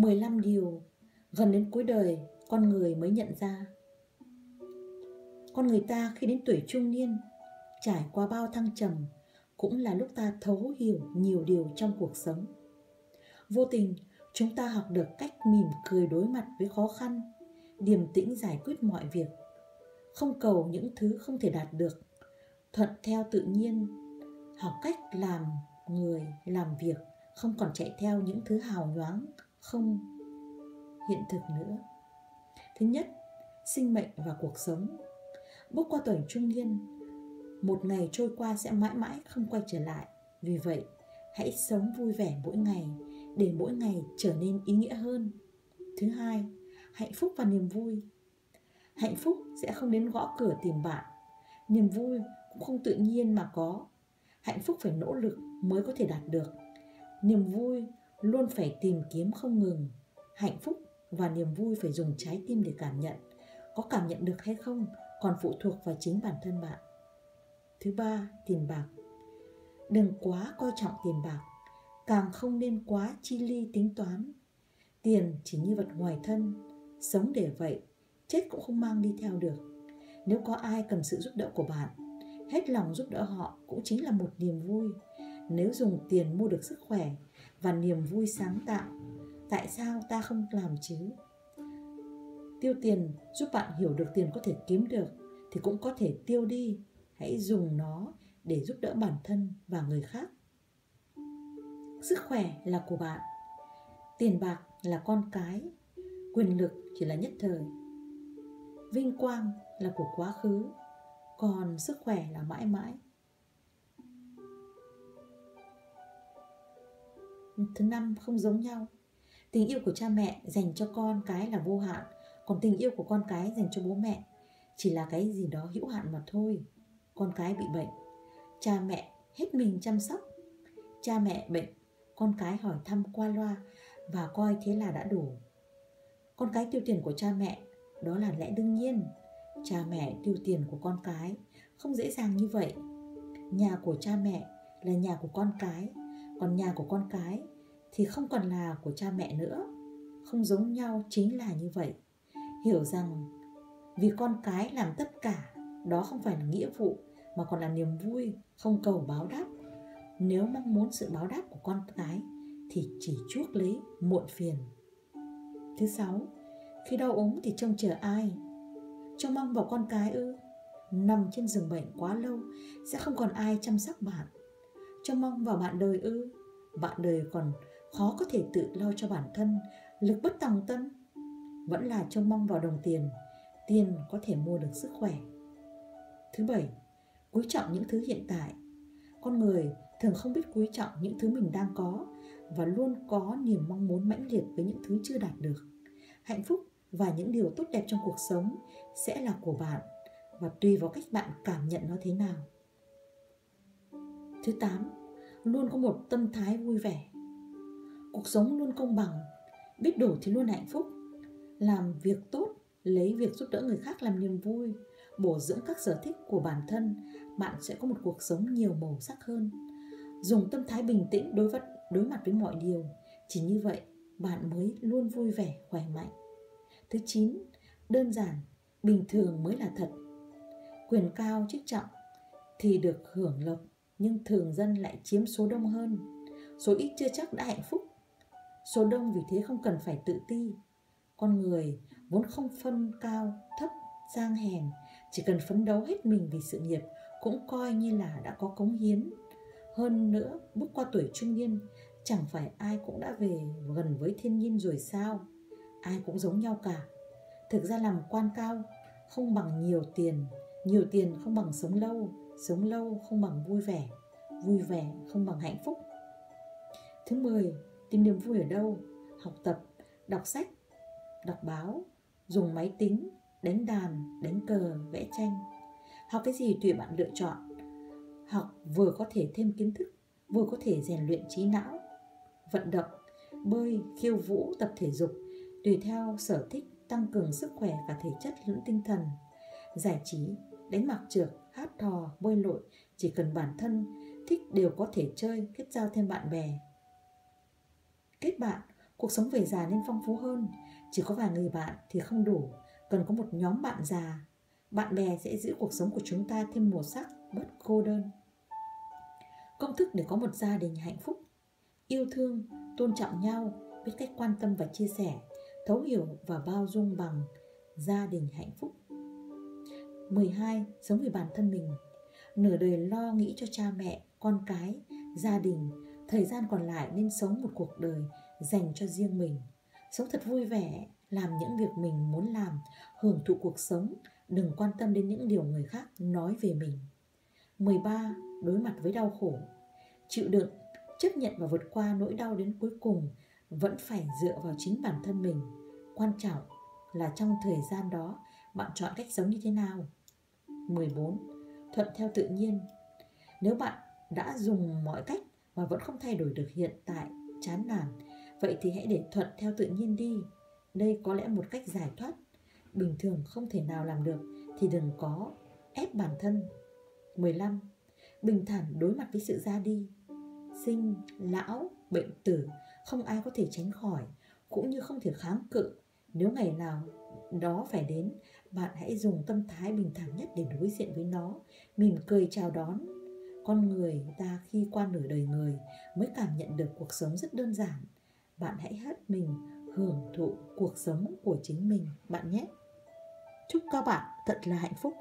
15 điều gần đến cuối đời con người mới nhận ra. Con người ta khi đến tuổi trung niên, trải qua bao thăng trầm, cũng là lúc ta thấu hiểu nhiều điều trong cuộc sống. Vô tình, chúng ta học được cách mỉm cười đối mặt với khó khăn, điềm tĩnh giải quyết mọi việc, không cầu những thứ không thể đạt được, thuận theo tự nhiên, học cách làm người, làm việc, không còn chạy theo những thứ hào nhoáng, không hiện thực nữa. Thứ nhất, sinh mệnh và cuộc sống. Bước qua tuổi trung niên, một ngày trôi qua sẽ mãi mãi không quay trở lại. Vì vậy, hãy sống vui vẻ mỗi ngày để mỗi ngày trở nên ý nghĩa hơn. Thứ hai, hạnh phúc và niềm vui. Hạnh phúc sẽ không đến gõ cửa tìm bạn. Niềm vui cũng không tự nhiên mà có. Hạnh phúc phải nỗ lực mới có thể đạt được. Niềm vui luôn phải tìm kiếm không ngừng. Hạnh phúc và niềm vui phải dùng trái tim để cảm nhận. Có cảm nhận được hay không còn phụ thuộc vào chính bản thân bạn. Thứ ba, tiền bạc. Đừng quá coi trọng tiền bạc, càng không nên quá chi ly tính toán. Tiền chỉ như vật ngoài thân, sống để vậy, chết cũng không mang đi theo được. Nếu có ai cần sự giúp đỡ của bạn, hết lòng giúp đỡ họ cũng chính là một niềm vui. Nếu dùng tiền mua được sức khỏe và niềm vui sáng tạo, tại sao ta không làm chứ? Tiêu tiền giúp bạn hiểu được tiền có thể kiếm được thì cũng có thể tiêu đi. Hãy dùng nó để giúp đỡ bản thân và người khác. Sức khỏe là của bạn tiền bạc là con cái quyền lực chỉ là nhất thời. Vinh quang là của quá khứ còn sức khỏe là mãi mãi. Thứ năm không giống nhau. Tình yêu của cha mẹ dành cho con cái là vô hạn, còn tình yêu của con cái dành cho bố mẹ chỉ là cái gì đó hữu hạn mà thôi. Con cái bị bệnh, cha mẹ hết mình chăm sóc. Cha mẹ bệnh, con cái hỏi thăm qua loa và coi thế là đã đủ. Con cái tiêu tiền của cha mẹ, đó là lẽ đương nhiên. Cha mẹ tiêu tiền của con cái không dễ dàng như vậy. Nhà của cha mẹ là nhà của con cái, còn nhà của con cái thì không còn là của cha mẹ nữa. Không giống nhau chính là như vậy. Hiểu rằng vì con cái làm tất cả, đó không phải là nghĩa vụ, mà còn là niềm vui, không cầu báo đáp. Nếu mong muốn sự báo đáp của con cái, thì chỉ chuốc lấy muộn phiền. Thứ sáu, khi đau ốm thì trông chờ ai? Trông mong vào con cái ư? Nằm trên giường bệnh quá lâu, sẽ không còn ai chăm sóc bạn. Trông mong vào bạn đời ư? Bạn đời còn khó có thể tự lo cho bản thân, lực bất tòng tâm. Vẫn là trông mong vào đồng tiền tiền có thể mua được sức khỏe. Thứ bảy, quý trọng những thứ hiện tại. Con người thường không biết quý trọng những thứ mình đang có và luôn có niềm mong muốn mãnh liệt với những thứ chưa đạt được. Hạnh phúc và những điều tốt đẹp trong cuộc sống sẽ là của bạn và tùy vào cách bạn cảm nhận nó thế nào. Thứ tám, luôn có một tâm thái vui vẻ cuộc sống luôn công bằng, biết đủ thì luôn hạnh phúc. Làm việc tốt, lấy việc giúp đỡ người khác làm niềm vui, bổ dưỡng các sở thích của bản thân, bạn sẽ có một cuộc sống nhiều màu sắc hơn. Dùng tâm thái bình tĩnh đối vật, đối mặt với mọi điều, chỉ như vậy bạn mới luôn vui vẻ, khỏe mạnh. Thứ chín, đơn giản, bình thường mới là thật. Quyền cao, chức trọng thì được hưởng lộc, nhưng thường dân lại chiếm số đông hơn. Số ít chưa chắc đã hạnh phúc số đông vì thế không cần phải tự ti. Con người vốn không phân cao, thấp, sang hèn, chỉ cần phấn đấu hết mình vì sự nghiệp cũng coi như là đã có cống hiến. Hơn nữa, bước qua tuổi trung niên, chẳng phải ai cũng đã về gần với thiên nhiên rồi sao? Ai cũng giống nhau cả. Thực ra làm quan cao không bằng nhiều tiền nhiều tiền không bằng sống lâu sống lâu không bằng vui vẻ vui vẻ không bằng hạnh phúc. Thứ 10 tìm niềm vui ở đâu? Học tập, đọc sách, đọc báo, dùng máy tính, đánh đàn, đánh cờ, vẽ tranh. Học cái gì tùy bạn lựa chọn. Học vừa có thể thêm kiến thức, vừa có thể rèn luyện trí não. Vận động, bơi, khiêu vũ, tập thể dục, tùy theo sở thích, tăng cường sức khỏe cả thể chất lẫn tinh thần. Giải trí, đánh mặc trượt hát thò bơi lội, chỉ cần bản thân, thích đều có thể chơi, kết giao thêm bạn bè kết bạn Cuộc sống về già nên phong phú hơn. Chỉ có vài người bạn thì không đủ. Cần có một nhóm bạn già. Bạn bè sẽ giữ cuộc sống của chúng ta thêm màu sắc, bớt cô đơn. Công thức để có một gia đình hạnh phúc. Yêu thương, tôn trọng nhau, biết cách quan tâm và chia sẻ, thấu hiểu và bao dung bằng gia đình hạnh phúc. 12. Sống vì bản thân mình Nửa đời lo nghĩ cho cha mẹ, con cái, gia đình Thời gian còn lại nên sống một cuộc đời dành cho riêng mình Sống thật vui vẻ, làm những việc mình muốn làm Hưởng thụ cuộc sống, đừng quan tâm đến những điều người khác nói về mình 13. Đối mặt với đau khổ Chịu đựng, chấp nhận và vượt qua nỗi đau đến cuối cùng Vẫn phải dựa vào chính bản thân mình Quan trọng là trong thời gian đó bạn chọn cách sống như thế nào 14. Thuận theo tự nhiên Nếu bạn đã dùng mọi cách mà vẫn không thay đổi được hiện tại, chán nản, vậy thì hãy để thuận theo tự nhiên đi. Đây có lẽ một cách giải thoát. Bình thường không thể nào làm được thì đừng có ép bản thân. 15. Bình thản đối mặt với sự ra đi. Sinh, lão, bệnh tử không ai có thể tránh khỏi cũng như không thể kháng cự nếu ngày nào đó phải đến bạn hãy dùng tâm thái bình thản nhất để đối diện với nó mỉm cười chào đón con người ta khi qua nửa đời người mới cảm nhận được cuộc sống rất đơn giản. Bạn hãy hết mình hưởng thụ cuộc sống của chính mình, bạn nhé. Chúc các bạn thật là hạnh phúc.